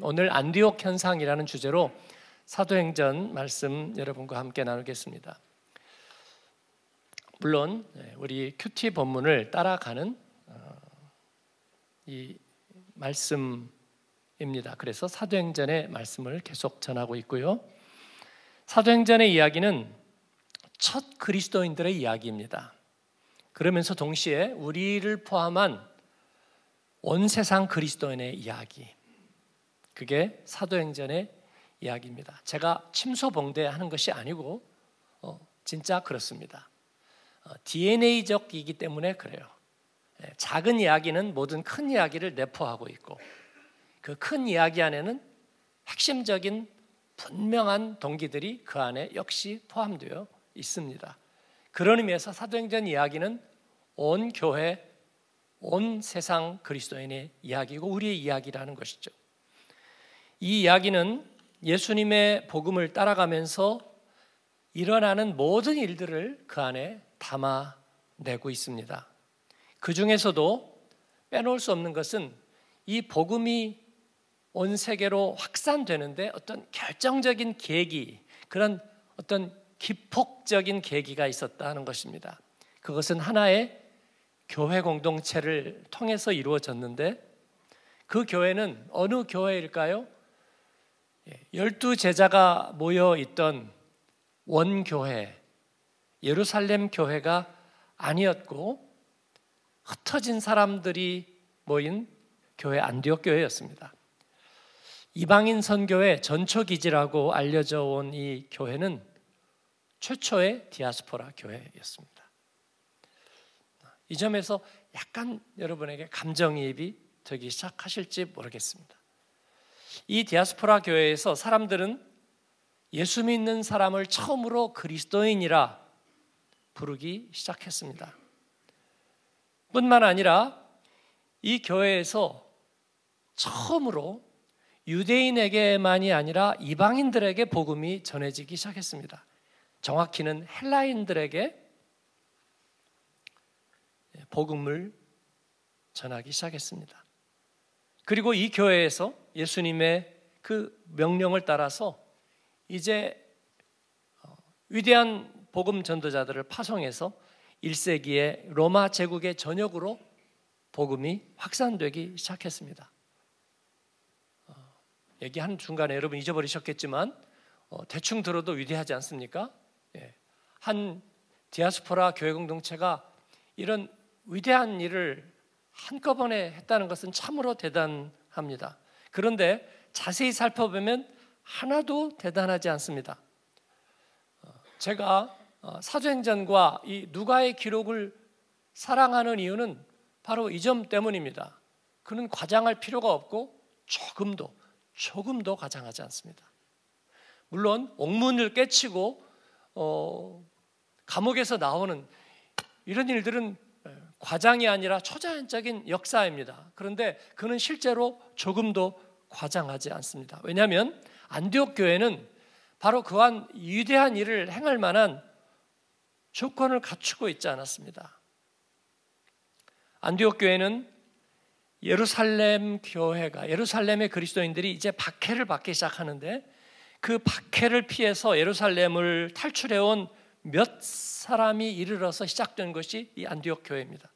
오늘 안디옥 현상이라는 주제로 사도행전 말씀 여러분과 함께 나누겠습니다. 물론 네, 우리 큐티 본문을 따라가는 어, 이 말씀입니다. 그래서 사도행전의 말씀을 계속 전하고 있고요. 사도행전의 이야기는 첫 그리스도인들의 이야기입니다. 그러면서 동시에 우리를 포함한 온 세상 그리스도인의 이야기. 그게 사도행전의 이야기입니다. 제가 침소봉대하는 것이 아니고 어, 진짜 그렇습니다. 어, DNA적이기 때문에 그래요. 예, 작은 이야기는 모든 큰 이야기를 내포하고 있고 그 큰 이야기 안에는 핵심적인 분명한 동기들이 그 안에 역시 포함되어 있습니다. 그런 의미에서 사도행전 이야기는 온 교회, 온 세상 그리스도인의 이야기고 우리의 이야기라는 것이죠. 이 이야기는 예수님의 복음을 따라가면서 일어나는 모든 일들을 그 안에 담아내고 있습니다. 그 중에서도 빼놓을 수 없는 것은 이 복음이 온 세계로 확산되는데 어떤 결정적인 계기, 그런 어떤 기폭적인 계기가 있었다는 것입니다. 그것은 하나의 교회 공동체를 통해서 이루어졌는데 그 교회는 어느 교회일까요? 예, 열두 제자가 모여 있던 원교회, 예루살렘 교회가 아니었고 흩어진 사람들이 모인 교회 안디옥 교회였습니다. 이방인 선교의 전초 기지라고 알려져 온 이 교회는 최초의 디아스포라 교회였습니다. 이 점에서 약간 여러분에게 감정이입이 되기 시작하실지 모르겠습니다. 이 디아스포라 교회에서 사람들은 예수 믿는 사람을 처음으로 그리스도인이라 부르기 시작했습니다. 뿐만 아니라 이 교회에서 처음으로 유대인에게만이 아니라 이방인들에게 복음이 전해지기 시작했습니다. 정확히는 헬라인들에게 복음을 전하기 시작했습니다. 그리고 이 교회에서 예수님의 그 명령을 따라서 이제 어, 위대한 복음 전도자들을 파송해서 1세기에 로마 제국의 전역으로 복음이 확산되기 시작했습니다. 어, 얘기한 중간에 여러분 잊어버리셨겠지만 어, 대충 들어도 위대하지 않습니까? 예. 한 디아스포라 교회 공동체가 이런 위대한 일을 한꺼번에 했다는 것은 참으로 대단합니다. 그런데 자세히 살펴보면 하나도 대단하지 않습니다. 어, 제가 어, 사도행전과 이 누가의 기록을 사랑하는 이유는 바로 이 점 때문입니다. 그는 과장할 필요가 없고 조금도 조금도 과장하지 않습니다. 물론 옥문을 깨치고 어, 감옥에서 나오는 이런 일들은 과장이 아니라 초자연적인 역사입니다. 그런데 그는 실제로 조금도 과장하지 않습니다. 왜냐하면 안디옥 교회는 바로 그한 위대한 일을 행할 만한 조건을 갖추고 있지 않았습니다. 안디옥 교회는 예루살렘 교회가 예루살렘의 그리스도인들이 이제 박해를 받기 시작하는데 그 박해를 피해서 예루살렘을 탈출해 온 몇 사람이 이르러서 시작된 것이 이 안디옥 교회입니다.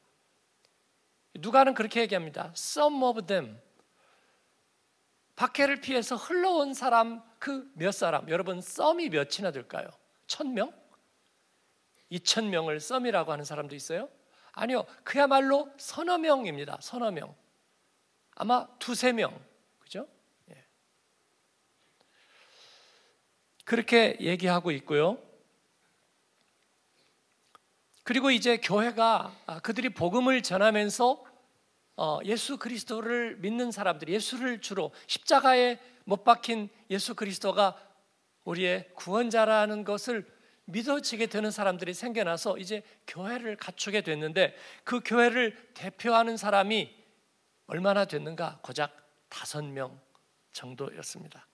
누가는 그렇게 얘기합니다. Some of them. 박해를 피해서 흘러온 사람 그 몇 사람 여러분 썸이 몇이나 될까요? 천 명? 이천 명을 썸이라고 하는 사람도 있어요? 아니요, 그야말로 서너 명입니다. 서너 명. 아마 두세 명, 그죠? 예. 그렇게 얘기하고 있고요. 그리고 이제 교회가 아, 그들이 복음을 전하면서 어, 예수 그리스도를 믿는 사람들, 예수를 주로 십자가에 못 박힌 예수 그리스도가 우리의 구원자라는 것을 믿어지게 되는 사람들이 생겨나서 이제 교회를 갖추게 됐는데 그 교회를 대표하는 사람이 얼마나 됐는가? 고작 다섯 명 정도였습니다.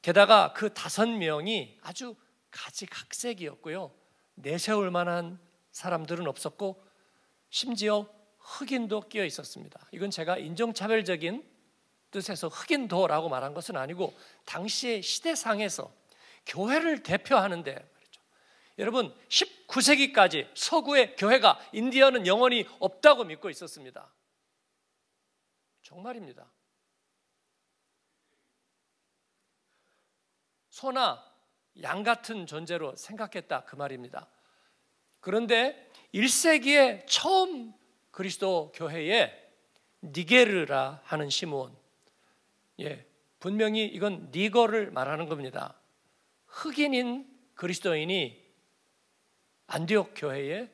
게다가 그 다섯 명이 아주 가지각색이었고요. 내세울 만한 사람들은 없었고 심지어 흑인도 끼어 있었습니다. 이건 제가 인종차별적인 뜻에서 흑인도라고 말한 것은 아니고 당시의 시대상에서 교회를 대표하는데 말이죠. 여러분 19세기까지 서구의 교회가 인디언은 영원히 없다고 믿고 있었습니다. 정말입니다. 소나 양 같은 존재로 생각했다 그 말입니다. 그런데 1세기에 처음 그리스도 교회에 니게르라 하는 시므온 예, 분명히 이건 니거를 말하는 겁니다. 흑인인 그리스도인이 안디옥 교회의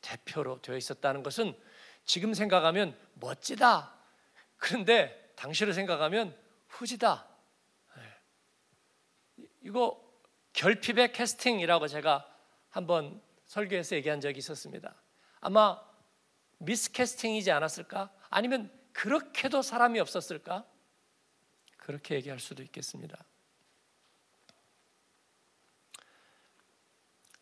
대표로 되어 있었다는 것은 지금 생각하면 멋지다. 그런데 당시를 생각하면 후지다. 예. 이거 결핍의 캐스팅이라고 제가 한번 설교에서 얘기한 적이 있었습니다. 아마 미스캐스팅이지 않았을까? 아니면 그렇게도 사람이 없었을까? 그렇게 얘기할 수도 있겠습니다.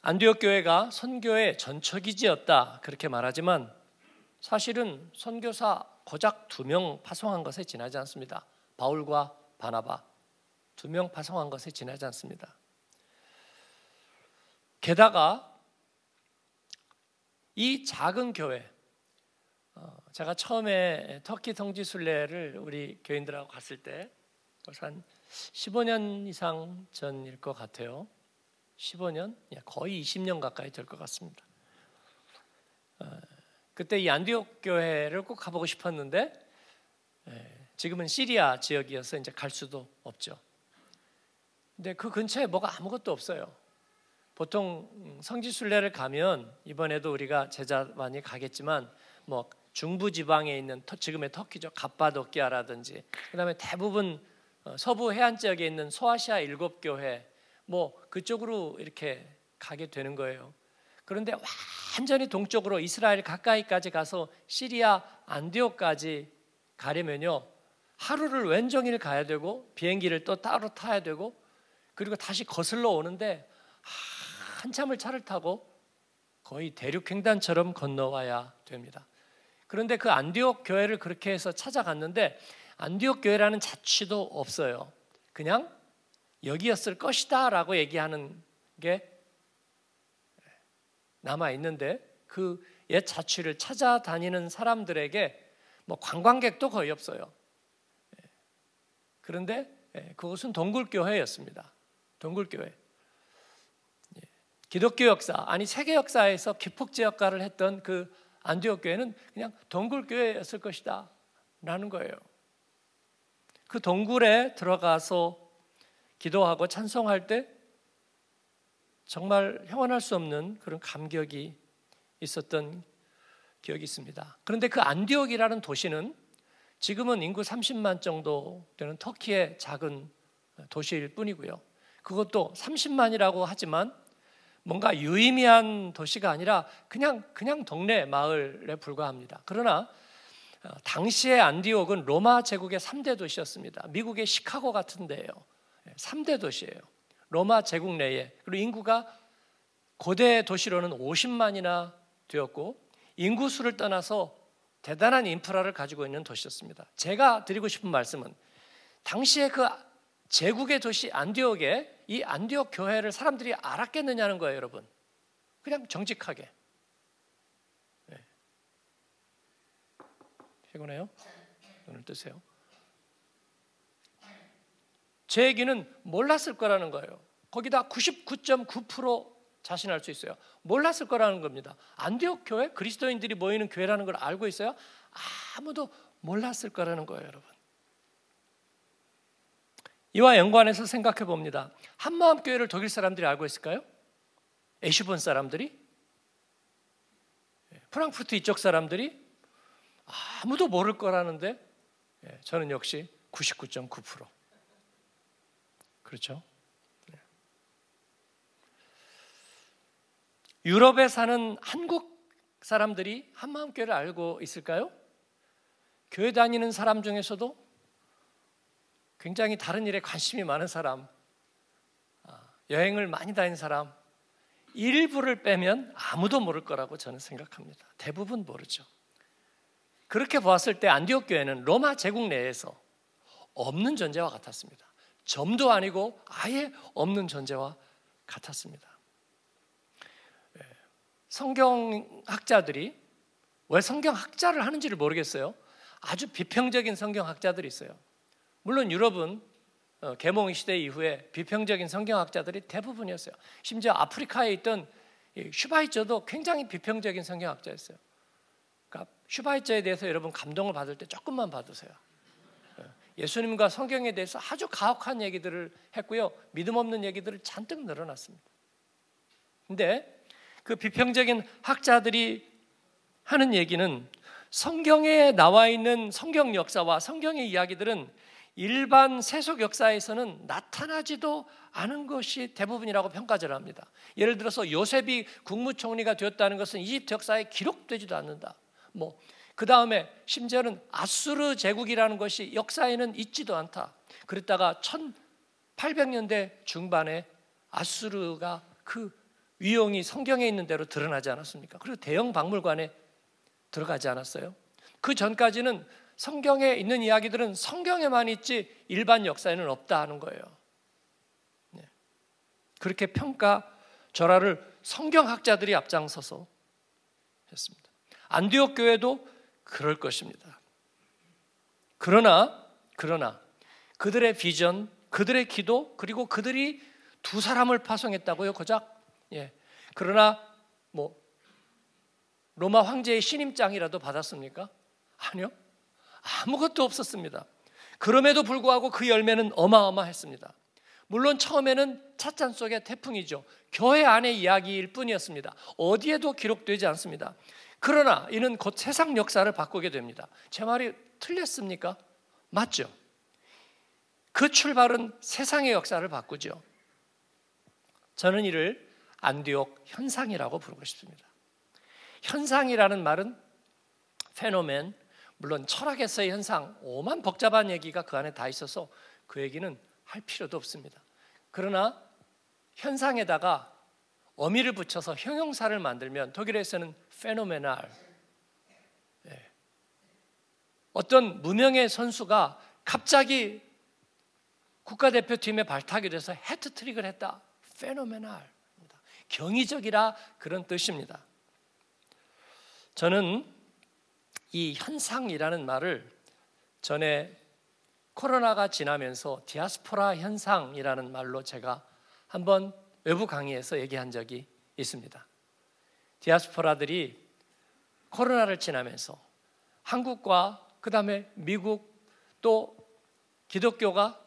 안디옥 교회가 선교의 전처기지였다 그렇게 말하지만 사실은 선교사 고작 두 명 파송한 것에 지나지 않습니다. 바울과 바나바 두 명 파송한 것에 지나지 않습니다. 게다가 이 작은 교회 어, 제가 처음에 터키 성지 순례를 우리 교인들하고 갔을 때 벌써 한 15년 이상 전일 것 같아요. 15년? 예, 거의 20년 가까이 될 것 같습니다. 어, 그때 이 안디옥 교회를 꼭 가보고 싶었는데 예, 지금은 시리아 지역이어서 이제 갈 수도 없죠. 근데 그 근처에 뭐가 아무것도 없어요. 보통 성지 순례를 가면 이번에도 우리가 제자 많이 가겠지만 뭐 중부 지방에 있는 지금의 터키죠 갑바도키아라든지 그다음에 대부분 어, 서부 해안 지역에 있는 소아시아 일곱 교회 뭐 그쪽으로 이렇게 가게 되는 거예요. 그런데 완전히 동쪽으로 이스라엘 가까이까지 가서 시리아 안디오까지 가려면요 하루를 왼종일 가야 되고 비행기를 또 따로 타야 되고 그리고 다시 거슬러 오는데 한참을 차를 타고 거의 대륙횡단처럼 건너와야 됩니다. 그런데 그 안디옥 교회를 그렇게 해서 찾아갔는데 안디옥 교회라는 자취도 없어요. 그냥 여기였을 것이다라고 얘기하는 게 남아 있는데 그 옛 자취를 찾아다니는 사람들에게 뭐 관광객도 거의 없어요. 그런데 그것은 동굴 교회였습니다. 동굴 교회. 기독교 역사, 아니 세계 역사에서 기폭제 역할을 했던 그 안디옥 교회는 그냥 동굴 교회였을 것이다 라는 거예요. 그 동굴에 들어가서 기도하고 찬송할 때 정말 형언할 수 없는 그런 감격이 있었던 기억이 있습니다. 그런데 그 안디옥이라는 도시는 지금은 인구 30만 정도 되는 터키의 작은 도시일 뿐이고요. 그것도 30만이라고 하지만 뭔가 유의미한 도시가 아니라 그냥 그냥 동네 마을에 불과합니다. 그러나 어, 당시의 안디옥은 로마 제국의 3대 도시였습니다. 미국의 시카고 같은 데예요. 3대 도시예요. 로마 제국 내에 그리고 인구가 고대 도시로는 50만이나 되었고 인구 수를 떠나서 대단한 인프라를 가지고 있는 도시였습니다. 제가 드리고 싶은 말씀은 당시에 그 제국의 도시 안디옥에 이 안디옥 교회를 사람들이 알았겠느냐는 거예요, 여러분. 그냥 정직하게. 네. 피곤해요? 오늘 뜨세요. 제 얘기는 몰랐을 거라는 거예요. 거기다 99.9% 자신할 수 있어요. 몰랐을 거라는 겁니다. 안디옥 교회 그리스도인들이 모이는 교회라는 걸 알고 있어요? 아무도 몰랐을 거라는 거예요, 여러분. 이와 연관해서 생각해 봅니다. 한마음 교회를 독일 사람들이 알고 있을까요? 에슈본 사람들이? 예, 프랑크푸르트 이쪽 사람들이 아무도 모를 거라는데 예, 저는 역시 99.9% 그렇죠? 예. 유럽에 사는 한국 사람들이 한마음 교회를 알고 있을까요? 교회 다니는 사람 중에서도 굉장히 다른 일에 관심이 많은 사람, 아, 여행을 많이 다닌 사람, 일부를 빼면 아무도 모를 거라고 저는 생각합니다. 대부분 모르죠. 그렇게 보았을 때 안디옥 교회는 로마 제국 내에서 없는 존재와 같았습니다. 점도 아니고 아예 없는 존재와 같았습니다. 예, 성경학자들이 왜 성경학자를 하는지를 모르겠어요. 아주 비평적인 성경학자들이 있어요. 물론 유럽은 어, 개몽 시대 이후에 비평적인 성경학자들이 대부분이었어요. 심지어 아프리카에 있던 슈바이처도 굉장히 비평적인 성경학자였어요. 그러니까 슈바이처에 대해서 여러분 감동을 받을 때 조금만 받으세요. 예, 예수님과 성경에 대해서 아주 가혹한 얘기들을 했고요. 믿음 없는 얘기들을 잔뜩 늘어났습니다. 근데 그 비평적인 학자들이 하는 얘기는 성경에 나와 있는 성경 역사와 성경의 이야기들은 일반 세속 역사에서는 나타나지도 않은 것이 대부분이라고 평가를 합니다. 예를 들어서 요셉이 국무총리가 되었다는 것은 이집트 역사에 기록되지도 않는다. 뭐 그 다음에 심지어는 아수르 제국이라는 것이 역사에는 있지도 않다. 그랬다가 1800년대 중반에 아수르가 그 위용이 성경에 있는 대로 드러나지 않았습니까? 그리고 대형 박물관에 들어가지 않았어요. 그 전까지는 성경에 있는 이야기들은 성경에만 있지 일반 역사에는 없다 하는 거예요. 네. 그렇게 평가 절하를 성경학자들이 앞장서서 했습니다. 안디옥 교회도 그럴 것입니다. 그러나 그러나 그들의 비전, 그들의 기도 그리고 그들이 두 사람을 파송했다고요, 고작. 예. 그러나 뭐 로마 황제의 신임장이라도 받았습니까? 아니요. 아무것도 없었습니다. 그럼에도 불구하고 그 열매는 어마어마했습니다. 물론 처음에는 찻잔 속의 태풍이죠. 교회 안의 이야기일 뿐이었습니다. 어디에도 기록되지 않습니다. 그러나 이는 곧 세상 역사를 바꾸게 됩니다. 제 말이 틀렸습니까? 맞죠. 그 출발은 세상의 역사를 바꾸죠. 저는 이를 안디옥 현상이라고 부르고 싶습니다. 현상이라는 말은 페노멘, 물론 철학에서의 현상, 오만 복잡한 얘기가 그 안에 다 있어서 그 얘기는 할 필요도 없습니다. 그러나 현상에다가 어미를 붙여서 형용사를 만들면 독일에서는 페노메날 네. 어떤 무명의 선수가 갑자기 국가대표팀에 발탁이 돼서 해트트릭을 했다. 페노메날 경이적이라 그런 뜻입니다. 저는 이 현상이라는 말을 전에 코로나가 지나면서 디아스포라 현상이라는 말로 제가 한번 외부 강의에서 얘기한 적이 있습니다. 디아스포라들이 코로나를 지나면서 한국과 그 다음에 미국 또 기독교가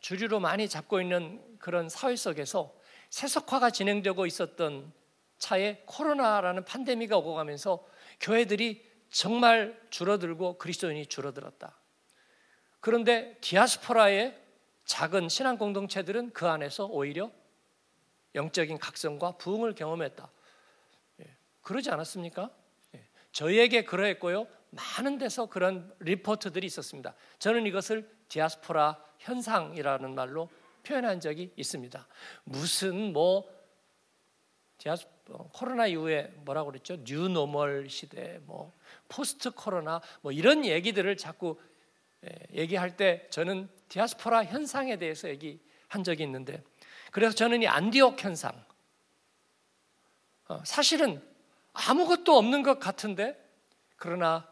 주류로 많이 잡고 있는 그런 사회 속에서 세속화가 진행되고 있었던 차에 코로나라는 팬데믹이 오고 가면서 교회들이 정말 줄어들고 그리스도인이 줄어들었다. 그런데 디아스포라의 작은 신앙 공동체들은 그 안에서 오히려 영적인 각성과 부흥을 경험했다. 예, 그러지 않았습니까? 예, 저희에게 그러했고요. 많은 데서 그런 리포트들이 있었습니다. 저는 이것을 디아스포라 현상이라는 말로 표현한 적이 있습니다. 무슨 뭐 디아스 어, 코로나 이후에 뭐라고 그랬죠? new normal 시대, 뭐 post 코로나, 뭐 이런 얘기들을 자꾸 예, 얘기할 때 저는 디아스포라 현상에 대해서 얘기한 적이 있는데, 그래서 저는 이 안디옥 현상, 어, 사실은 아무것도 없는 것 같은데, 그러나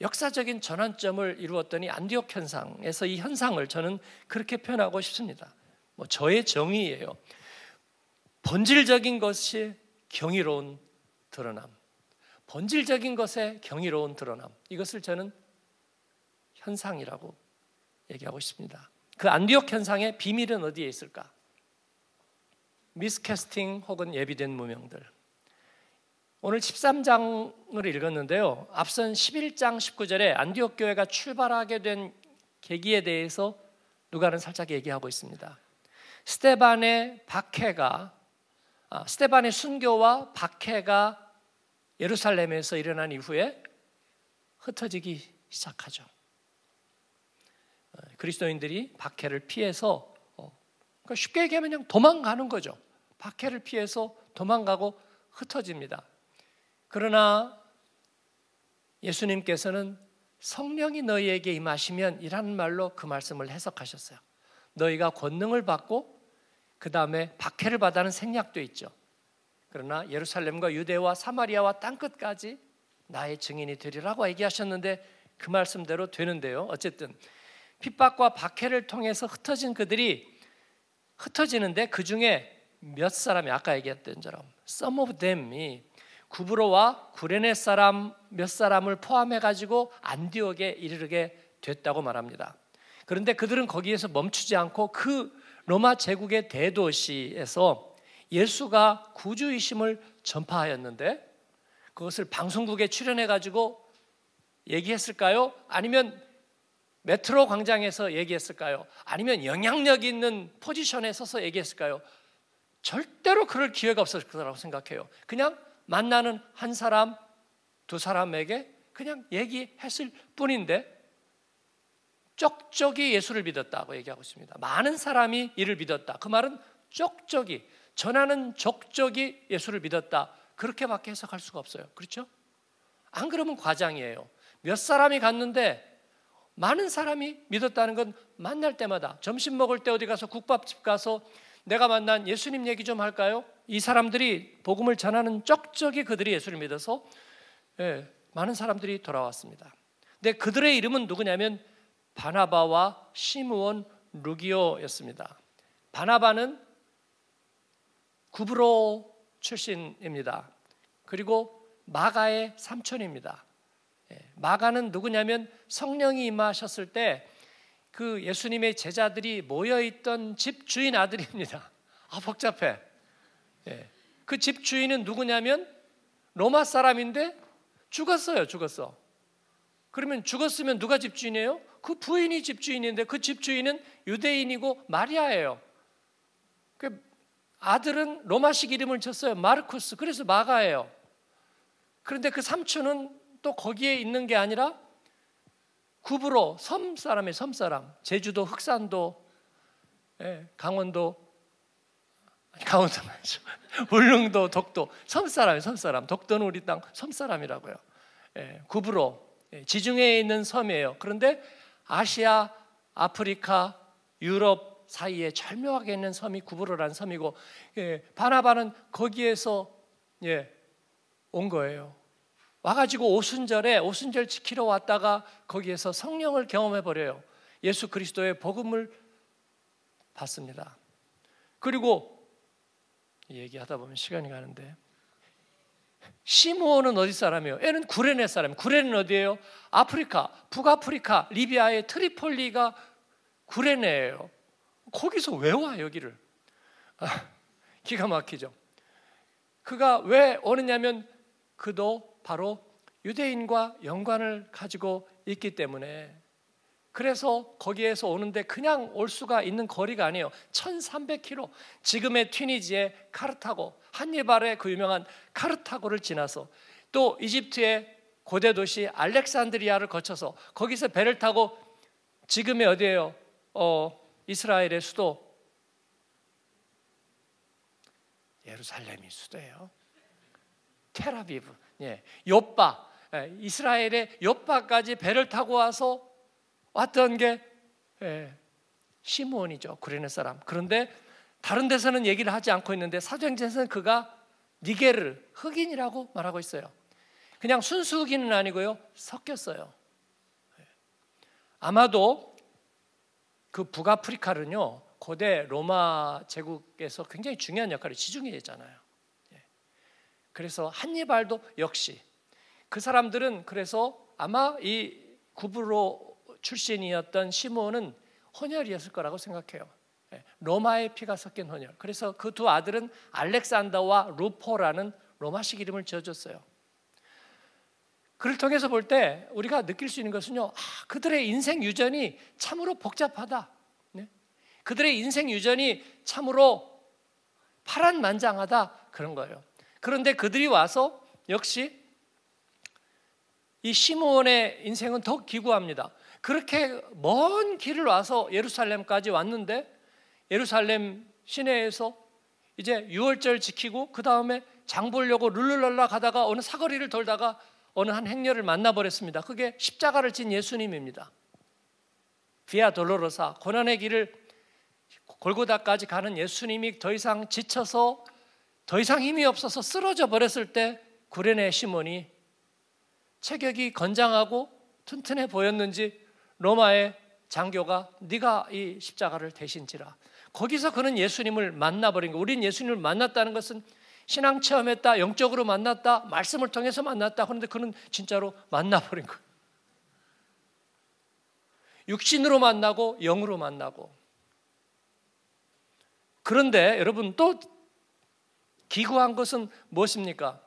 역사적인 전환점을 이루었더니 안디옥 현상에서 이 현상을 저는 그렇게 표현하고 싶습니다. 뭐 저의 정의예요. 본질적인 것이 경이로운 드러남. 본질적인 것의 경이로운 드러남. 이것을 저는 현상이라고 얘기하고 싶습니다. 그 안디옥 현상의 비밀은 어디에 있을까? 미스캐스팅 혹은 예비된 무명들. 오늘 13장을 읽었는데요. 앞선 11장 19절에 안디옥 교회가 출발하게 된 계기에 대해서 누가는 살짝 얘기하고 있습니다. 스테반의 박해가 아, 스테반의 순교와 박해가 예루살렘에서 일어난 이후에 흩어지기 시작하죠. 어, 그리스도인들이 박해를 피해서 어, 그러니까 쉽게 얘기하면 그냥 도망가는 거죠. 박해를 피해서 도망가고 흩어집니다. 그러나 예수님께서는 성령이 너희에게 임하시면 이라는 말로 그 말씀을 해석하셨어요. 너희가 권능을 받고 그 다음에 박해를 받아는 생략도 있죠. 그러나 예루살렘과 유대와 사마리아와 땅끝까지 나의 증인이 되리라고 얘기하셨는데 그 말씀대로 되는데요. 어쨌든 핍박과 박해를 통해서 흩어진 그들이 흩어지는데 그 중에 몇 사람이 아까 얘기했던 처럼 some of them이 구브로와 구레네 사람 몇 사람을 포함해 가지고 안디옥에 이르게 됐다고 말합니다. 그런데 그들은 거기에서 멈추지 않고 그 로마 제국의 대도시에서 예수가 구주이심을 전파하였는데 그것을 방송국에 출연해 가지고 얘기했을까요? 아니면 메트로 광장에서 얘기했을까요? 아니면 영향력 있는 포지션에 서서 얘기했을까요? 절대로 그럴 기회가 없었을 거라고 생각해요. 그냥 만나는 한 사람, 두 사람에게 그냥 얘기했을 뿐인데 쪽쪽이 예수를 믿었다고 얘기하고 있습니다. 많은 사람이 이를 믿었다. 그 말은 쪽쪽이 전하는 족족이 예수를 믿었다. 그렇게밖에 해석할 수가 없어요. 그렇죠? 안 그러면 과장이에요. 몇 사람이 갔는데 많은 사람이 믿었다는 건 만날 때마다 점심 먹을 때 어디 가서 국밥집 가서 내가 만난 예수님 얘기 좀 할까요? 이 사람들이 복음을 전하는 쪽쪽이 그들이 예수를 믿어서 예, 많은 사람들이 돌아왔습니다. 근데 그들의 이름은 누구냐면 바나바와 시므온 루기오였습니다. 바나바는 구브로 출신입니다. 그리고 마가의 삼촌입니다. 예, 마가는 누구냐면 성령이 임하셨을 때 그 예수님의 제자들이 모여 있던 집 주인 아들입니다. 아 복잡해. 예, 그집 주인은 누구냐면 로마 사람인데 죽었어요. 죽었어. 그러면 죽었으면 누가 집 주인이에요? 그 부인이 집 주인인데 그 집 주인은 유대인이고 마리아예요. 그 아들은 로마식 이름을 쳤어요. 마르쿠스. 그래서 마가예요. 그런데 그 삼촌은 또 거기에 있는 게 아니라 구부로 섬 사람의 섬 사람, 제주도 흑산도, 예, 강원도, 강원도 말죠. 울릉도, 독도, 섬 사람의 섬 사람. 독도는 우리 땅 섬 사람이라고요. 예, 구부로 예, 지중해에 있는 섬이에요. 그런데 아시아, 아프리카, 유럽 사이에 절묘하게 있는 섬이 구부로라는 섬이고 예, 바나바는 거기에서 예, 온 거예요. 와가지고 오순절에 오순절 지키러 왔다가 거기에서 성령을 경험해 버려요. 예수 그리스도의 복음을 받습니다. 그리고 얘기하다 보면 시간이 가는데 시므온은 어디 사람이에요? 얘는 구레네 사람. 구레는 어디예요? 아프리카, 북아프리카, 리비아의 트리폴리가 구레네예요. 거기서 왜 와 여기를? 아, 기가 막히죠. 그가 왜 오느냐면 그도 바로 유대인과 연관을 가지고 있기 때문에 그래서 거기에서 오는데 그냥 올 수가 있는 거리가 아니에요. 1300km. 지금의 튀니지의 카르타고, 한니발의 그 유명한 카르타고를 지나서 또 이집트의 고대 도시 알렉산드리아를 거쳐서 거기서 배를 타고 지금의 어디예요? 어, 이스라엘의 수도 예루살렘이 수도예요. 테라비브. 예, 요빠 예, 이스라엘의 요빠까지 배를 타고 와서 왔던 게 예, 시므온이죠 구레네 사람. 그런데 다른 데서는 얘기를 하지 않고 있는데 사도행전에서는 그가 니게르 흑인이라고 말하고 있어요. 그냥 순수 흑인은 아니고요 섞였어요. 예. 아마도 그 북아프리카는요 고대 로마 제국에서 굉장히 중요한 역할을 지중해했잖아요. 그래서 한니발도 역시 그 사람들은 그래서 아마 이 구브로 출신이었던 시몬은 혼혈이었을 거라고 생각해요. 예, 로마의 피가 섞인 혼혈. 그래서 그 두 아들은 알렉산더와 루포라는 로마식 이름을 지어줬어요. 그를 통해서 볼 때 우리가 느낄 수 있는 것은요, 아, 그들의 인생 유전이 참으로 복잡하다. 네? 그들의 인생 유전이 참으로 파란만장하다 그런 거예요. 그런데 그들이 와서 역시 이 시므온의 인생은 더 기구합니다. 그렇게 먼 길을 와서 예루살렘까지 왔는데 예루살렘 시내에서 이제 유월절 지키고 그 다음에 장 보려고 룰루랄라 가다가 어느 사거리를 돌다가 어느 한 행렬을 만나버렸습니다. 그게 십자가를 진 예수님입니다. 비아 돌로로사 고난의 길을 골고다까지 가는 예수님이 더 이상 지쳐서 더 이상 힘이 없어서 쓰러져 버렸을 때 구레네 시몬이 체격이 건장하고 튼튼해 보였는지 로마의 장교가 네가 이 십자가를 대신지라. 거기서 그는 예수님을 만나버린 거. 우린 예수님을 만났다는 것은 신앙 체험했다, 영적으로 만났다, 말씀을 통해서 만났다. 그런데 그는 진짜로 만나버린 거예요. 육신으로 만나고 영으로 만나고. 그런데 여러분 또 기구한 것은 무엇입니까?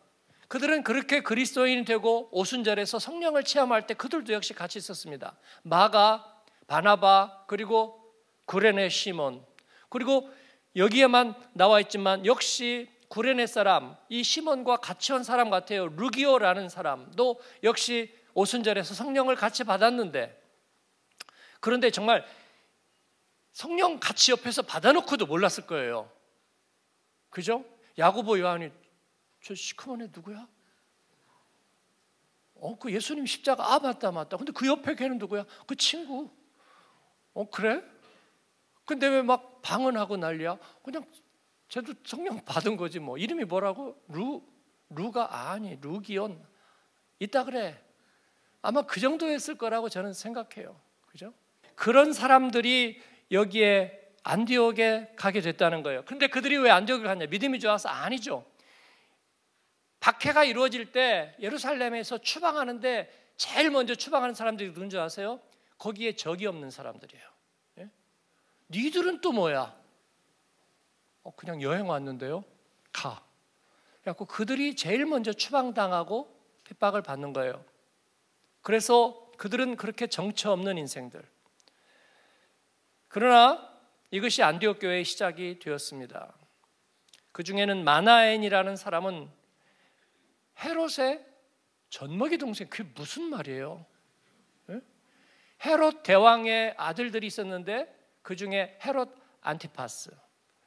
그들은 그렇게 그리스도인이 되고 오순절에서 성령을 체험할 때 그들도 역시 같이 있었습니다. 마가, 바나바, 그리고 구레네 시몬, 그리고 여기에만 나와 있지만 역시 구레네 사람, 이 시몬과 같이 온 사람 같아요. 루기오라는 사람도 역시 오순절에서 성령을 같이 받았는데 그런데 정말 성령 같이 옆에서 받아놓고도 몰랐을 거예요. 그죠? 야고보 요한이 저 시커먼 애 누구야? 어, 그 예수님 십자가 아 맞다 맞다. 근데 그 옆에 걔는 누구야? 그 친구. 어 그래? 근데 왜 막 방언하고 난리야? 그냥 쟤도 성령 받은 거지 뭐. 이름이 뭐라고? 루 루가 아니 루기온 있다 그래. 아마 그 정도였을 거라고 저는 생각해요. 그죠? 그런 사람들이 여기에 안디옥에 가게 됐다는 거예요. 근데 그들이 왜 안디옥에 갔냐? 믿음이 좋아서 아니죠. 박해가 이루어질 때 예루살렘에서 추방하는데 제일 먼저 추방하는 사람들이 누군지 아세요? 거기에 적이 없는 사람들이에요. 예? 니들은 또 뭐야? 어, 그냥 여행 왔는데요. 가. 그래갖고 그들이 제일 먼저 추방당하고 핍박을 받는 거예요. 그래서 그들은 그렇게 정처 없는 인생들. 그러나 이것이 안디옥 교회의 시작이 되었습니다. 그 중에는 마나엔이라는 사람은 헤롯의 젖먹이 동생 그게 무슨 말이에요? 네? 헤롯 대왕의 아들들이 있었는데 그 중에 헤롯 안티파스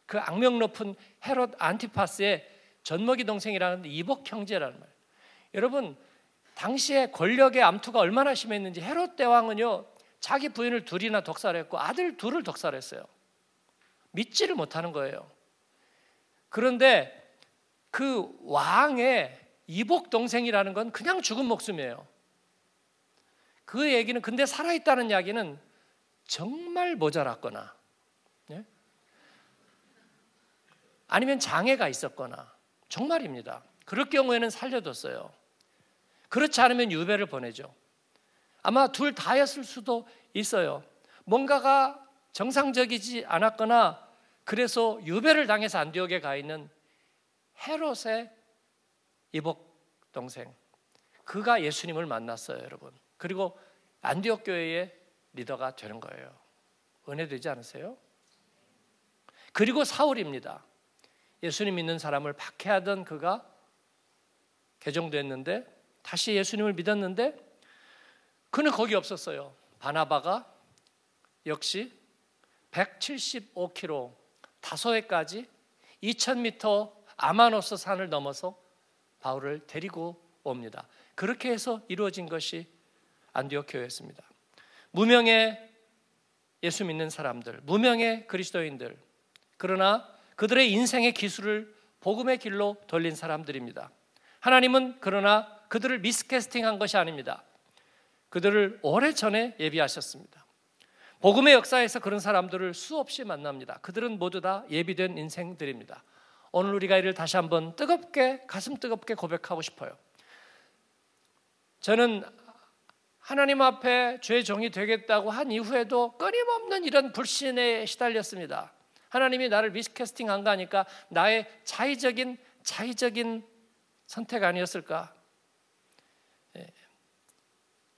그 악명 높은 헤롯 안티파스의 젖먹이 동생이라는 이복 형제라는 말. 여러분 당시에 권력의 암투가 얼마나 심했는지 헤롯 대왕은요 자기 부인을 둘이나 독살했고 아들 둘을 독살했어요. 믿지를 못하는 거예요. 그런데 그 왕의 이복 동생이라는 건 그냥 죽은 목숨이에요. 그 얘기는 근데 살아있다는 이야기는 정말 모자랐거나 예? 아니면 장애가 있었거나 정말입니다. 그럴 경우에는 살려뒀어요. 그렇지 않으면 유배를 보내죠. 아마 둘 다였을 수도 있어요. 뭔가가 정상적이지 않았거나 그래서 유배를 당해서 안디옥에 가 있는 헤롯의 이복 동생 그가 예수님을 만났어요, 여러분. 그리고 안디옥 교회의 리더가 되는 거예요. 은혜 되지 않으세요? 그리고 사울입니다. 예수님 믿는 사람을 박해하던 그가 개종됐는데 다시 예수님을 믿었는데 그는 거기 없었어요. 바나바가 역시 175km 다섯 해까지 2000m 아마노스 산을 넘어서 바울을 데리고 옵니다. 그렇게 해서 이루어진 것이 안디옥 교회였습니다. 무명의 예수 믿는 사람들, 무명의 그리스도인들, 그러나 그들의 인생의 기술을 복음의 길로 돌린 사람들입니다. 하나님은 그러나 그들을 미스캐스팅한 것이 아닙니다. 그들을 오래전에 예비하셨습니다. 복음의 역사에서 그런 사람들을 수없이 만납니다. 그들은 모두 다 예비된 인생들입니다. 오늘 우리가 이를 다시 한번 뜨겁게 가슴 뜨겁게 고백하고 싶어요. 저는 하나님 앞에 죄 종이 되겠다고 한 이후에도 끊임없는 이런 불신에 시달렸습니다. 하나님이 나를 미스캐스팅한 거니까 나의 자의적인 자의적인 선택 아니었을까? 예.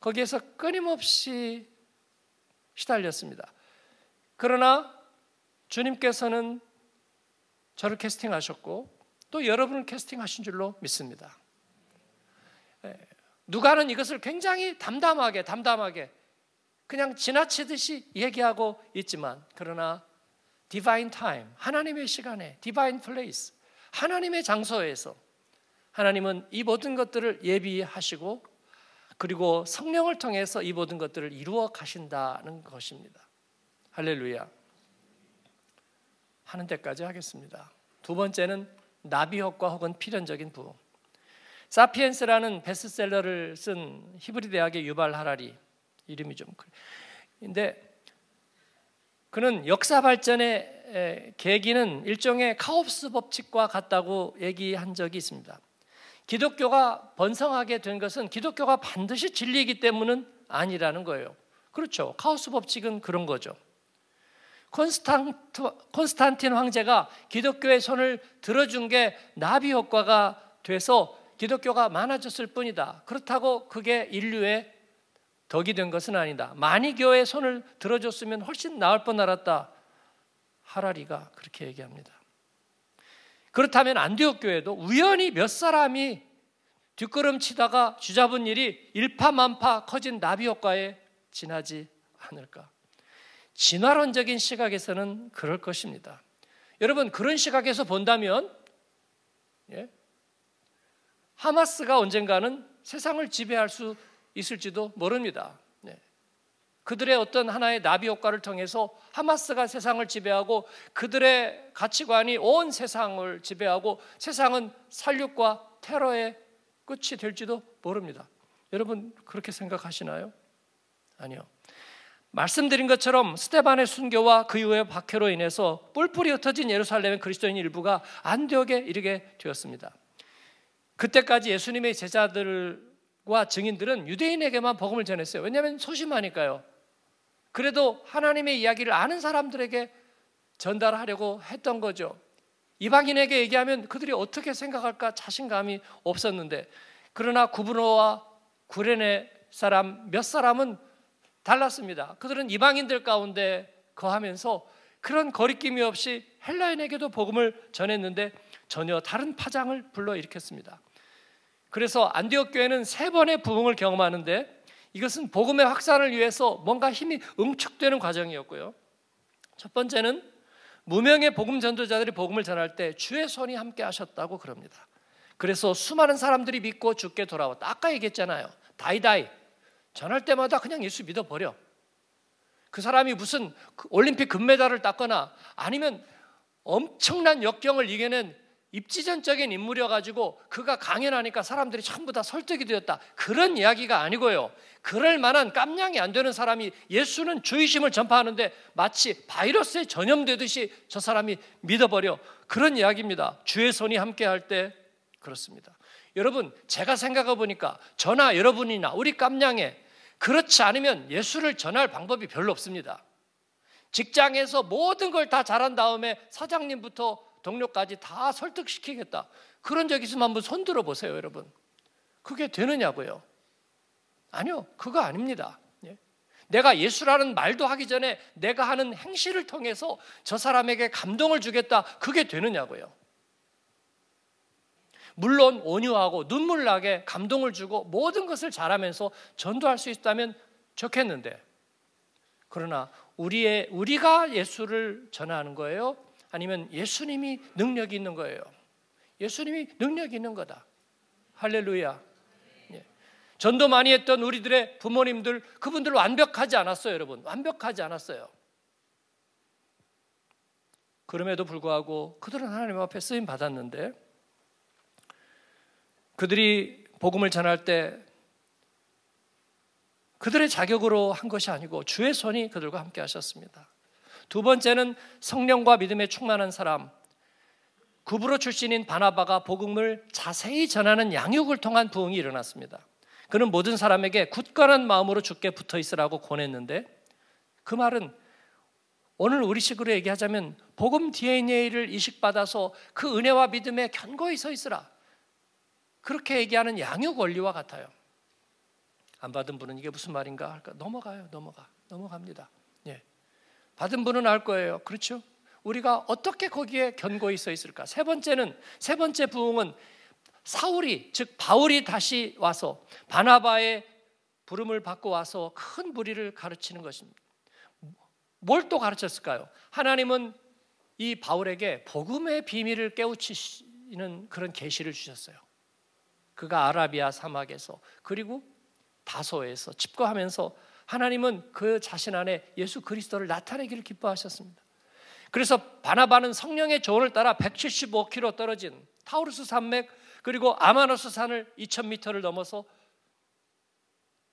거기에서 끊임없이 시달렸습니다. 그러나 주님께서는 저를 캐스팅하셨고 또 여러분을 캐스팅하신 줄로 믿습니다. 예, 누가는 이것을 굉장히 담담하게 담담하게 그냥 지나치듯이 얘기하고 있지만 그러나 divine time 하나님의 시간에 divine place 하나님의 장소에서 하나님은 이 모든 것들을 예비하시고 그리고 성령을 통해서 이 모든 것들을 이루어 가신다는 것입니다. 할렐루야. 하는 데까지 하겠습니다. 두 번째는 나비 효과 혹은 필연적인 부흥. 사피엔스라는 베스트셀러를 쓴 히브리 대학의 유발 하라리 이름이 좀 근데 그는 역사 발전의 계기는 일종의 카옵스 법칙과 같다고 얘기한 적이 있습니다. 기독교가 번성하게 된 것은 기독교가 반드시 진리이기 때문은 아니라는 거예요. 그렇죠. 카오스 법칙은 그런 거죠. 콘스탄트, 콘스탄틴 황제가 기독교의 손을 들어준 게 나비 효과가 돼서 기독교가 많아졌을 뿐이다. 그렇다고 그게 인류의 덕이 된 것은 아니다. 만이교의 손을 들어줬으면 훨씬 나을 뻔 알았다. 하라리가 그렇게 얘기합니다. 그렇다면 안디옥 교회도 우연히 몇 사람이 뒷걸음 치다가 쥐잡은 일이 일파만파 커진 나비 효과에 지나지 않을까? 진화론적인 시각에서는 그럴 것입니다. 여러분 그런 시각에서 본다면 예? 하마스가 언젠가는 세상을 지배할 수 있을지도 모릅니다. 네. 그들의 어떤 하나의 나비 효과를 통해서 하마스가 세상을 지배하고 그들의 가치관이 온 세상을 지배하고 세상은 살육과 테러의 끝이 될지도 모릅니다. 여러분 그렇게 생각하시나요? 아니요. 말씀드린 것처럼 스테반의 순교와 그 이후의 박해로 인해서 뿔뿔이 흩어진 예루살렘의 그리스도인 일부가 안디옥에 이르게 되었습니다. 그때까지 예수님의 제자들과 증인들은 유대인에게만 복음을 전했어요. 왜냐하면 소심하니까요. 그래도 하나님의 이야기를 아는 사람들에게 전달하려고 했던 거죠. 이방인에게 얘기하면 그들이 어떻게 생각할까 자신감이 없었는데 그러나 구브노와 구레네 사람 몇 사람은 달랐습니다. 그들은 이방인들 가운데 거하면서 그런 거리낌이 없이 헬라인에게도 복음을 전했는데 전혀 다른 파장을 불러일으켰습니다. 그래서 안디옥 교회는 세 번의 부흥을 경험하는데 이것은 복음의 확산을 위해서 뭔가 힘이 응축되는 과정이었고요. 첫 번째는 무명의 복음 전도자들이 복음을 전할 때 주의 손이 함께 하셨다고 그럽니다. 그래서 수많은 사람들이 믿고 죽게 돌아왔다. 아까 얘기했잖아요. 다이다이 전할 때마다 그냥 예수 믿어버려. 그 사람이 무슨 그 올림픽 금메달을 땄거나 아니면 엄청난 역경을 이겨낸 입지전적인 인물이어가지고 그가 강연하니까 사람들이 전부 다 설득이 되었다. 그런 이야기가 아니고요. 그럴 만한 깜냥이 안 되는 사람이 예수는 주의심을 전파하는데 마치 바이러스에 전염되듯이 저 사람이 믿어버려. 그런 이야기입니다. 주의 손이 함께 할 때 그렇습니다. 여러분, 제가 생각해 보니까 저나 여러분이나 우리 깜냥에 그렇지 않으면 예수를 전할 방법이 별로 없습니다. 직장에서 모든 걸 다 잘한 다음에 사장님부터 동료까지 다 설득시키겠다. 그런 적 있으면 한번 손 들어 보세요, 여러분. 그게 되느냐고요? 아니요, 그거 아닙니다. 예? 내가 예수라는 말도 하기 전에 내가 하는 행실을 통해서 저 사람에게 감동을 주겠다. 그게 되느냐고요? 물론 온유하고 눈물 나게 감동을 주고 모든 것을 잘하면서 전도할 수 있다면 좋겠는데 그러나 우리의 우리가 예수를 전하는 거예요. 아니면 예수님이 능력이 있는 거예요. 예수님이 능력이 있는 거다. 할렐루야. 예. 전도 많이 했던 우리들의 부모님들 그분들 완벽하지 않았어요, 여러분. 완벽하지 않았어요. 그럼에도 불구하고 그들은 하나님 앞에 쓰임 받았는데 그들이 복음을 전할 때 그들의 자격으로 한 것이 아니고 주의 손이 그들과 함께 하셨습니다. 두 번째는 성령과 믿음에 충만한 사람. 구브로 출신인 바나바가 복음을 자세히 전하는 양육을 통한 부흥이 일어났습니다. 그는 모든 사람에게 굳건한 마음으로 죽게 붙어 있으라고 권했는데 그 말은 오늘 우리식으로 얘기하자면 복음 DNA를 이식받아서 그 은혜와 믿음에 견고히 서 있으라. 그렇게 얘기하는 양육 원리와 같아요. 안 받은 분은 이게 무슨 말인가 할까 넘어가요, 넘어가, 넘어갑니다. 받은 분은 알 거예요. 그렇죠? 우리가 어떻게 거기에 견고히 서 있을까? 세 번째는 세 번째 부흥은 사울이 즉 바울이 다시 와서 바나바의 부름을 받고 와서 큰 무리를 가르치는 것입니다. 뭘 또 가르쳤을까요? 하나님은 이 바울에게 복음의 비밀을 깨우치시는 그런 계시를 주셨어요. 그가 아라비아 사막에서 그리고 다소에서 집거하면서 하나님은 그 자신 안에 예수 그리스도를 나타내기를 기뻐하셨습니다. 그래서 바나바는 성령의 조언을 따라 175km 떨어진 타우르스 산맥 그리고 아마노스 산을 2000m를 넘어서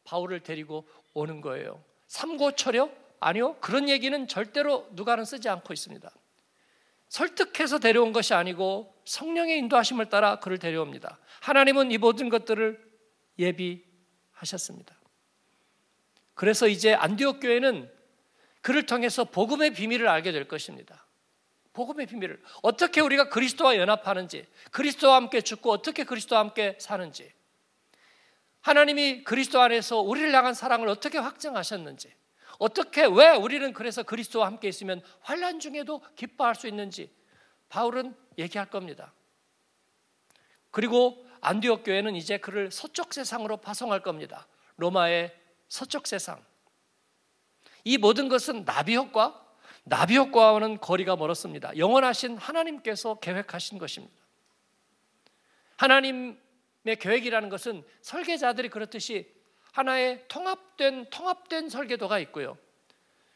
바울을 데리고 오는 거예요. 삼고초려? 아니요. 그런 얘기는 절대로 누가는 쓰지 않고 있습니다. 설득해서 데려온 것이 아니고 성령의 인도하심을 따라 그를 데려옵니다. 하나님은 이 모든 것들을 예비하셨습니다. 그래서 이제 안디옥 교회는 그를 통해서 복음의 비밀을 알게 될 것입니다. 복음의 비밀을 어떻게 우리가 그리스도와 연합하는지, 그리스도와 함께 죽고 어떻게 그리스도와 함께 사는지, 하나님이 그리스도 안에서 우리를 향한 사랑을 어떻게 확증하셨는지, 어떻게 왜 우리는 그래서 그리스도와 함께 있으면 환란 중에도 기뻐할 수 있는지 바울은 얘기할 겁니다. 그리고 안디옥 교회는 이제 그를 서쪽 세상으로 파송할 겁니다. 로마의 서쪽 세상. 이 모든 것은 나비 효과, 나비 효과와는 거리가 멀었습니다. 영원하신 하나님께서 계획하신 것입니다. 하나님의 계획이라는 것은 설계자들이 그렇듯이 하나의 통합된 통합된 설계도가 있고요.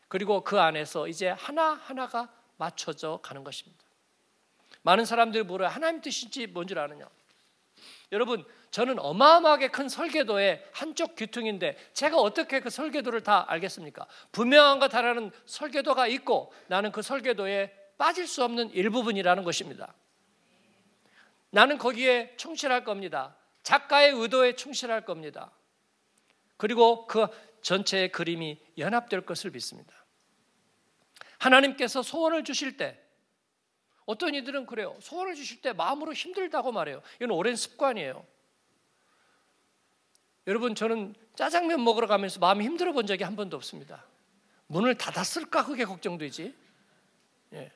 그리고 그 안에서 이제 하나하나가 맞춰져 가는 것입니다. 많은 사람들이 물어요. 하나님 뜻인지 뭔지 아느냐? 여러분, 저는 어마어마하게 큰 설계도의 한쪽 귀퉁인데 제가 어떻게 그 설계도를 다 알겠습니까? 분명한가 다라는 설계도가 있고 나는 그 설계도에 빠질 수 없는 일부분이라는 것입니다. 나는 거기에 충실할 겁니다. 작가의 의도에 충실할 겁니다. 그리고 그 전체의 그림이 연합될 것을 믿습니다. 하나님께서 소원을 주실 때 어떤 이들은 그래요. 소원을 주실 때 마음으로 힘들다고 말해요. 이건 오랜 습관이에요. 여러분 저는 짜장면 먹으러 가면서 마음이 힘들어 본 적이 한 번도 없습니다. 문을 닫았을까 그게 걱정되지. 예.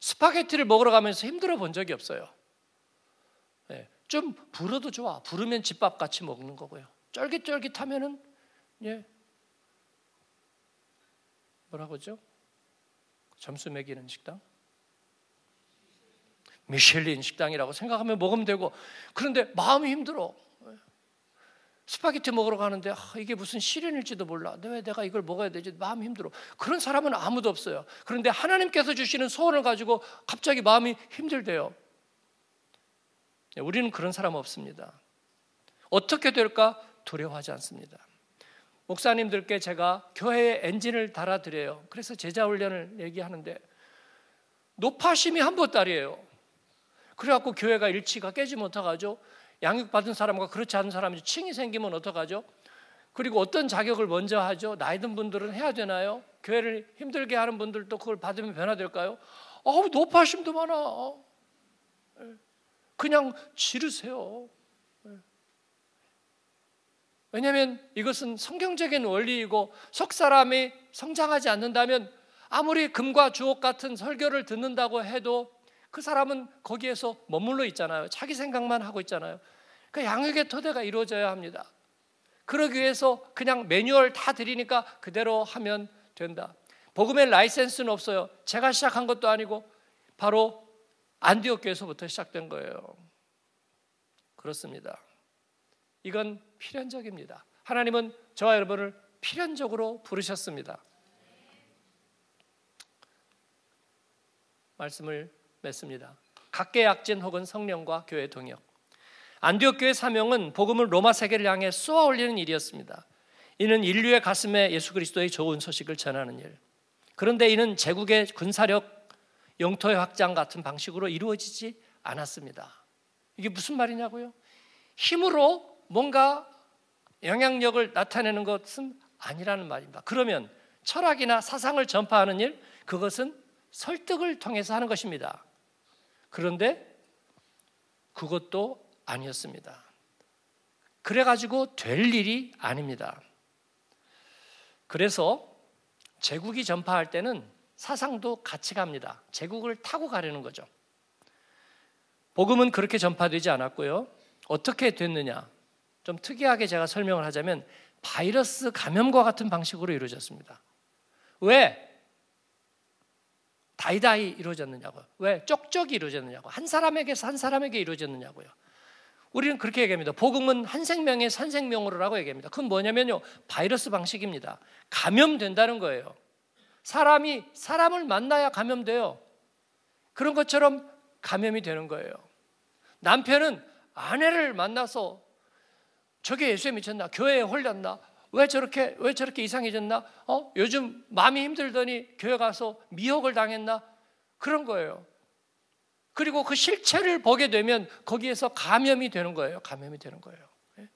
스파게티를 먹으러 가면서 힘들어 본 적이 없어요. 예. 좀 불어도 좋아. 불으면 집밥 같이 먹는 거고요. 쫄깃쫄깃하면은 예 뭐라고죠? 점수 매기는 식당? 미슐린 식당이라고 생각하면 먹으면 되고 그런데 마음이 힘들어. 스파게티 먹으러 가는데 아, 이게 무슨 시련일지도 몰라. 왜 내가 이걸 먹어야 되지? 마음이 힘들어. 그런 사람은 아무도 없어요. 그런데 하나님께서 주시는 소원을 가지고 갑자기 마음이 힘들대요. 우리는 그런 사람 없습니다. 어떻게 될까 두려워하지 않습니다. 목사님들께 제가 교회에 엔진을 달아드려요. 그래서 제자 훈련을 얘기하는데 높아심이 한 보따리예요. 그래갖고 교회가 일치가 깨지면 어떡하죠? 양육받은 사람과 그렇지 않은 사람이 층이 생기면 어떡하죠? 그리고 어떤 자격을 먼저 하죠? 나이 든 분들은 해야 되나요? 교회를 힘들게 하는 분들도 그걸 받으면 변화될까요? 어우, 높아심도 많아. 그냥 지르세요. 왜냐하면 이것은 성경적인 원리이고 석 사람이 성장하지 않는다면 아무리 금과 주옥 같은 설교를 듣는다고 해도 그 사람은 거기에서 머물러 있잖아요. 자기 생각만 하고 있잖아요. 그 양육의 토대가 이루어져야 합니다. 그러기 위해서 그냥 매뉴얼 다 드리니까 그대로 하면 된다. 복음의 라이센스는 없어요. 제가 시작한 것도 아니고 바로 안디옥 교에서부터 시작된 거예요. 그렇습니다. 이건 필연적입니다. 하나님은 저와 여러분을 필연적으로 부르셨습니다. 말씀을 맺습니다. 각계 약진 혹은 성령과 교회 동역. 안디옥 교회 사명은 복음을 로마 세계를 향해 쏘아 올리는 일이었습니다. 이는 인류의 가슴에 예수 그리스도의 좋은 소식을 전하는 일. 그런데 이는 제국의 군사력, 영토의 확장 같은 방식으로 이루어지지 않았습니다. 이게 무슨 말이냐고요? 힘으로 뭔가 영향력을 나타내는 것은 아니라는 말입니다. 그러면 철학이나 사상을 전파하는 일, 그것은 설득을 통해서 하는 것입니다. 그런데 그것도 아니었습니다. 그래가지고 될 일이 아닙니다. 그래서 제국이 전파할 때는 사상도 같이 갑니다. 제국을 타고 가려는 거죠. 복음은 그렇게 전파되지 않았고요. 어떻게 됐느냐? 좀 특이하게 제가 설명을 하자면 바이러스 감염과 같은 방식으로 이루어졌습니다. 왜? 다이다이 이루어졌느냐고요. 왜? 쪽쪽이 이루어졌느냐고. 한 사람에게서 한 사람에게 이루어졌느냐고요. 우리는 그렇게 얘기합니다. 복음은 한 생명의 산 생명으로라고 얘기합니다. 그건 뭐냐면요. 바이러스 방식입니다. 감염된다는 거예요. 사람이 사람을 만나야 감염돼요. 그런 것처럼 감염이 되는 거예요. 남편은 아내를 만나서 저게 예수에 미쳤나? 교회에 홀렸나? 왜 저렇게 왜 저렇게 이상해졌나? 어? 요즘 마음이 힘들더니 교회 가서 미혹을 당했나? 그런 거예요. 그리고 그 실체를 보게 되면 거기에서 감염이 되는 거예요. 감염이 되는 거예요. 예?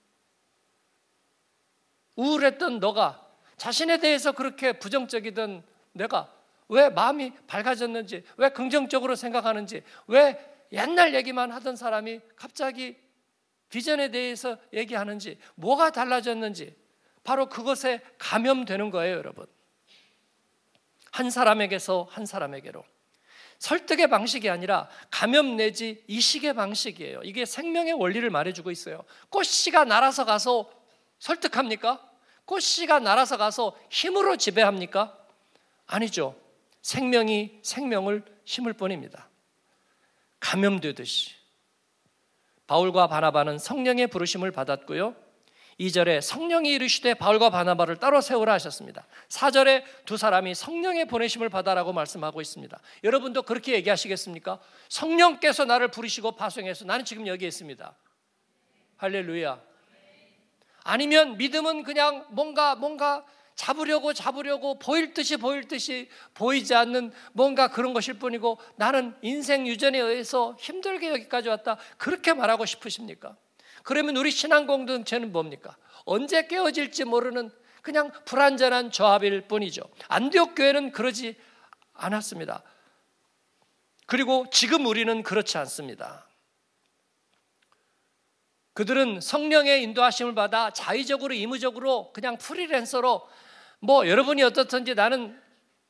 우울했던 너가 자신에 대해서 그렇게 부정적이던 내가 왜 마음이 밝아졌는지, 왜 긍정적으로 생각하는지, 왜 옛날 얘기만 하던 사람이 갑자기 비전에 대해서 얘기하는지, 뭐가 달라졌는지, 바로 그것에 감염되는 거예요, 여러분. 한 사람에게서 한 사람에게로. 설득의 방식이 아니라 감염 내지 이식의 방식이에요. 이게 생명의 원리를 말해주고 있어요. 꽃씨가 날아서 가서 설득합니까? 꽃씨가 날아서 가서 힘으로 지배합니까? 아니죠. 생명이 생명을 심을 뿐입니다. 감염되듯이. 바울과 바나바는 성령의 부르심을 받았고요. 2절에 성령이 이르시되 바울과 바나바를 따로 세우라 하셨습니다. 4절에 두 사람이 성령의 보내심을 받아라고 말씀하고 있습니다. 여러분도 그렇게 얘기하시겠습니까? 성령께서 나를 부르시고 파송해서 나는 지금 여기 있습니다. 할렐루야. 아니면 믿음은 그냥 뭔가 뭔가 잡으려고 잡으려고 보일 듯이 보일 듯이 보이지 않는 뭔가 그런 것일 뿐이고 나는 인생 유전에 의해서 힘들게 여기까지 왔다. 그렇게 말하고 싶으십니까? 그러면 우리 신앙 공동체는 뭡니까? 언제 깨어질지 모르는 그냥 불완전한 조합일 뿐이죠. 안디옥 교회는 그러지 않았습니다. 그리고 지금 우리는 그렇지 않습니다. 그들은 성령의 인도하심을 받아 자의적으로 임의적으로 그냥 프리랜서로 뭐 여러분이 어떻든지 나는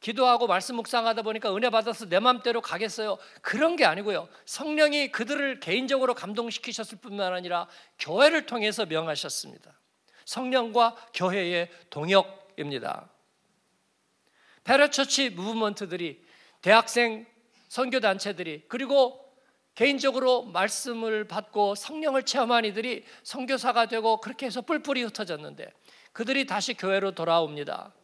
기도하고 말씀 묵상하다 보니까 은혜 받아서 내 맘대로 가겠어요. 그런 게 아니고요. 성령이 그들을 개인적으로 감동시키셨을 뿐만 아니라 교회를 통해서 명하셨습니다. 성령과 교회의 동역입니다. 페러처치 무브먼트들이 대학생 선교 단체들이 그리고 개인적으로 말씀을 받고 성령을 체험한 이들이 선교사가 되고 그렇게 해서 뿔뿔이 흩어졌는데 그들이 다시 교회로 돌아옵니다.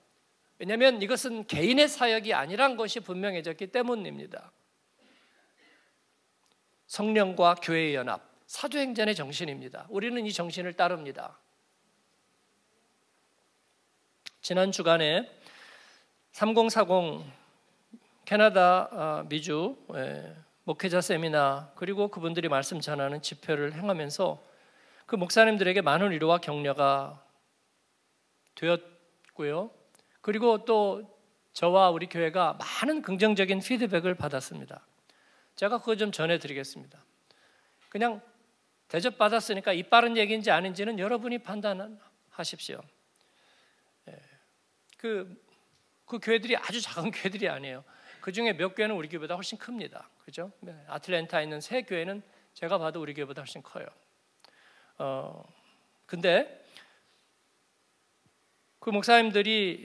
왜냐하면 이것은 개인의 사역이 아니란 것이 분명해졌기 때문입니다. 성령과 교회의 연합, 사도행전의 정신입니다. 우리는 이 정신을 따릅니다. 지난 주간에 3040 캐나다 어, 미주 예, 목회자 세미나 그리고 그분들이 말씀 전하는 집회를 행하면서 그 목사님들에게 많은 위로와 격려가 되었고요. 그리고 또 저와 우리 교회가 많은 긍정적인 피드백을 받았습니다. 제가 그거 좀 전해드리겠습니다. 그냥 대접받았으니까 이 빠른 얘기인지 아닌지는 여러분이 판단하십시오. 예. 그, 그 교회들이 아주 작은 교회들이 아니에요. 그 중에 몇 교회는 우리 교회보다 훨씬 큽니다. 그죠? 네. 아틀랜타에 있는 세 교회는 제가 봐도 우리 교회보다 훨씬 커요. 어, 근데 그 목사님들이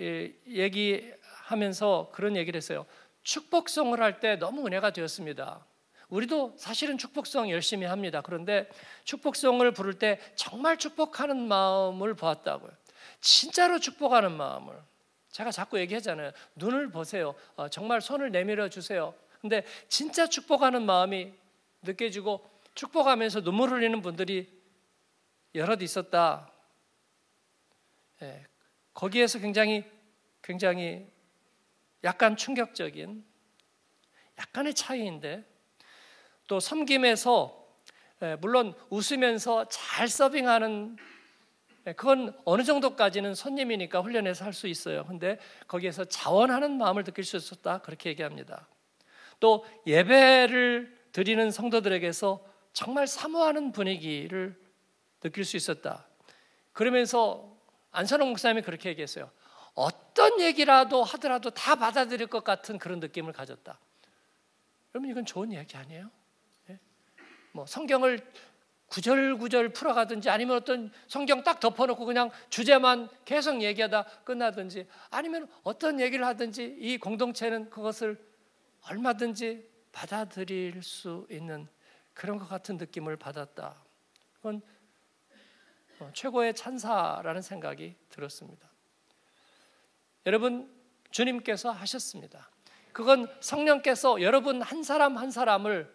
예, 얘기하면서 그런 얘기를 했어요. 축복성을 할 때 너무 은혜가 되었습니다. 우리도 사실은 축복성 열심히 합니다. 그런데 축복성을 부를 때 정말 축복하는 마음을 보았다고요. 진짜로 축복하는 마음을. 제가 자꾸 얘기하잖아요. 눈을 보세요. 어, 정말 손을 내밀어 주세요. 근데 진짜 축복하는 마음이 느껴지고 축복하면서 눈물 흘리는 분들이 여럿 있었다. 예, 거기에서 굉장히 굉장히 약간 충격적인 약간의 차이인데 또 섬김에서 예, 물론 웃으면서 잘 서빙하는 예, 그건 어느 정도까지는 손님이니까 훈련해서 할 수 있어요. 근데 거기에서 자원하는 마음을 느낄 수 있었다. 그렇게 얘기합니다. 또 예배를 드리는 성도들에게서 정말 사모하는 분위기를 느낄 수 있었다. 그러면서 안선홍 목사님이 그렇게 얘기했어요. 어떤 얘기라도 하더라도 다 받아들일 것 같은 그런 느낌을 가졌다. 여러분 이건 좋은 얘기 아니에요? 예? 뭐 성경을 구절구절 풀어가든지 아니면 어떤 성경 딱 덮어놓고 그냥 주제만 계속 얘기하다 끝나든지 아니면 어떤 얘기를 하든지 이 공동체는 그것을 얼마든지 받아들일 수 있는 그런 것 같은 느낌을 받았다. 그건 어, 최고의 찬사라는 생각이 들었습니다. 여러분 주님께서 하셨습니다. 그건 성령께서 여러분 한 사람 한 사람을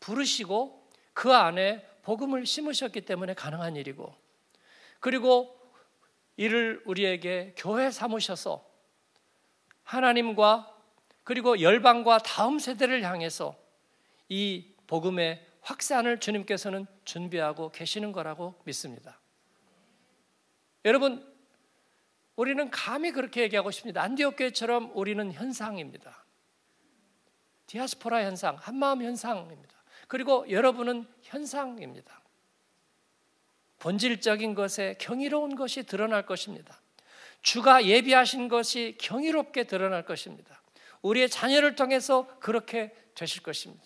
부르시고 그 안에 복음을 심으셨기 때문에 가능한 일이고 그리고 이를 우리에게 교회 삼으셔서 하나님과 그리고 열방과 다음 세대를 향해서 이 복음의 확산을 주님께서는 준비하고 계시는 거라고 믿습니다. 여러분, 우리는 감히 그렇게 얘기하고 싶습니다. 안디옥 교회처럼 우리는 현상입니다. 디아스포라 현상, 한마음 현상입니다. 그리고 여러분은 현상입니다. 본질적인 것에 경이로운 것이 드러날 것입니다. 주가 예비하신 것이 경이롭게 드러날 것입니다. 우리의 자녀를 통해서 그렇게 되실 것입니다.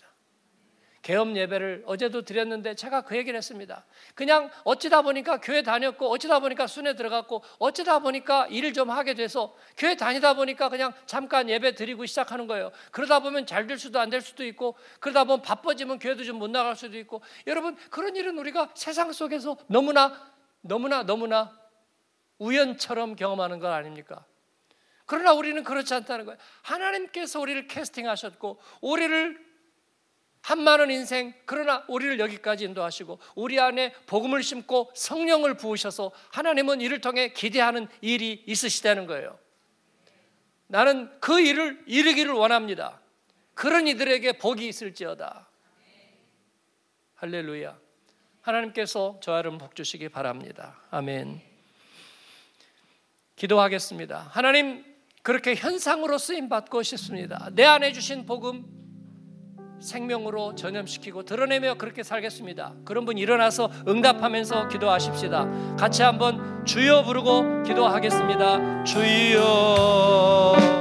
개업 예배를 어제도 드렸는데 제가 그 얘기를 했습니다. 그냥 어찌다 보니까 교회 다녔고 어찌다 보니까 순회 들어갔고 어찌다 보니까 일을 좀 하게 돼서 교회 다니다 보니까 그냥 잠깐 예배 드리고 시작하는 거예요. 그러다 보면 잘 될 수도 안 될 수도 있고 그러다 보면 바빠지면 교회도 좀 못 나갈 수도 있고 여러분 그런 일은 우리가 세상 속에서 너무나 너무나 너무나 우연처럼 경험하는 것 아닙니까? 그러나 우리는 그렇지 않다는 거예요. 하나님께서 우리를 캐스팅하셨고 우리를 한 많은 인생 그러나 우리를 여기까지 인도하시고 우리 안에 복음을 심고 성령을 부으셔서 하나님은 이를 통해 기대하는 일이 있으시다는 거예요. 나는 그 일을 이루기를 원합니다. 그런 이들에게 복이 있을지어다. 할렐루야. 하나님께서 저 여러분 복 주시기 바랍니다. 아멘. 기도하겠습니다. 하나님 그렇게 현상으로 쓰임 받고 싶습니다. 내 안에 주신 복음 생명으로 전염시키고 드러내며 그렇게 살겠습니다. 그런 분 일어나서 응답하면서 기도하십시다. 같이 한번 주여 부르고 기도하겠습니다. 주여